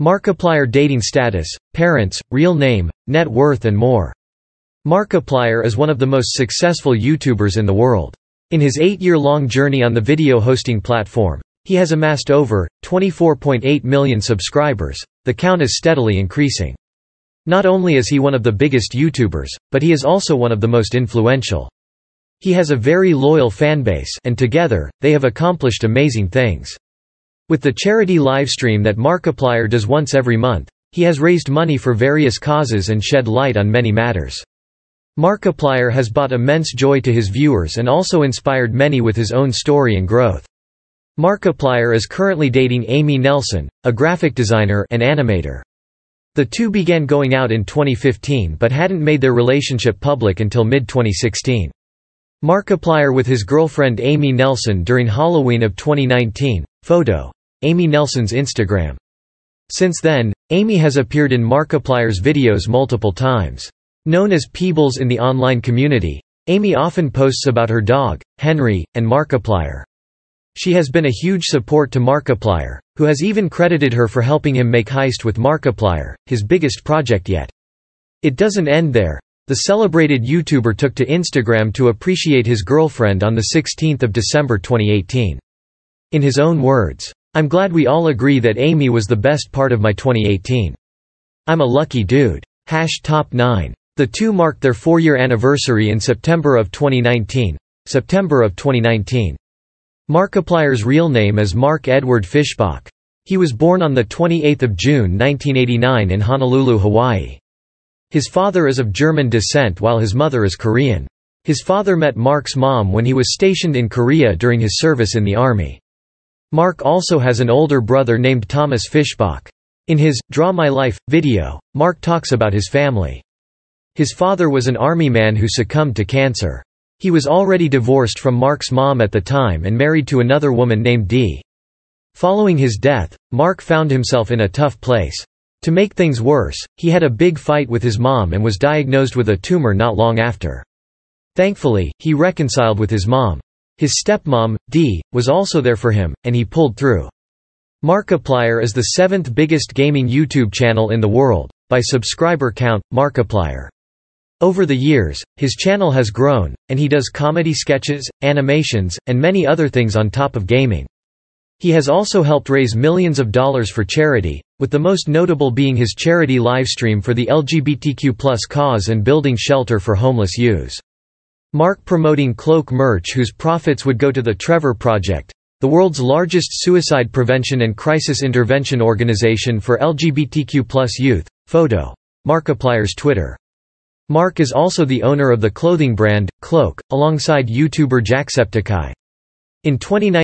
Markiplier dating status, parents, real name, net worth and more. Markiplier is one of the most successful YouTubers in the world. In his eight-year-long journey on the video hosting platform, he has amassed over 24.8 million subscribers. The count is steadily increasing. Not only is he one of the biggest YouTubers, but he is also one of the most influential. He has a very loyal fanbase and together, they have accomplished amazing things. With the charity livestream that Markiplier does once every month, he has raised money for various causes and shed light on many matters. Markiplier has brought immense joy to his viewers and also inspired many with his own story and growth. Markiplier is currently dating Amy Nelson, a graphic designer and animator. The two began going out in 2015 but hadn't made their relationship public until mid-2016. Markiplier with his girlfriend Amy Nelson during Halloween of 2019. Photo. Amy Nelson's Instagram. Since then, Amy has appeared in Markiplier's videos multiple times. Known as Peebles in the online community, Amy often posts about her dog, Henry, and Markiplier. She has been a huge support to Markiplier, who has even credited her for helping him make Heist with Markiplier, his biggest project yet. It doesn't end there. The celebrated YouTuber took to Instagram to appreciate his girlfriend on 16 December 2018. In his own words, I'm glad we all agree that Amy was the best part of my 2018. I'm a lucky dude. Hash top 9. The two marked their four-year anniversary in September of 2019. September of 2019. Markiplier's real name is Mark Edward Fischbach. He was born on 28 June 1989 in Honolulu, Hawaii. His father is of German descent while his mother is Korean. His father met Mark's mom when he was stationed in Korea during his service in the army. Mark also has an older brother named Thomas Fischbach. In his, Draw My Life, video, Mark talks about his family. His father was an army man who succumbed to cancer. He was already divorced from Mark's mom at the time and married to another woman named Dee. Following his death, Mark found himself in a tough place. To make things worse, he had a big fight with his mom and was diagnosed with a tumor not long after. Thankfully, he reconciled with his mom. His stepmom, Dee, was also there for him, and he pulled through. Markiplier is the seventh biggest gaming YouTube channel in the world, by subscriber count, Markiplier. Over the years, his channel has grown, and he does comedy sketches, animations, and many other things on top of gaming. He has also helped raise millions of dollars for charity, with the most notable being his charity livestream for the LGBTQ cause and building shelter for homeless youths. Mark promoting cloak merch whose profits would go to the Trevor Project, the world's largest suicide prevention and crisis intervention organization for LGBTQ plus youth. Photo. Markiplier's Twitter. Mark is also the owner of the clothing brand, Cloak, alongside YouTuber Jacksepticeye. In 2019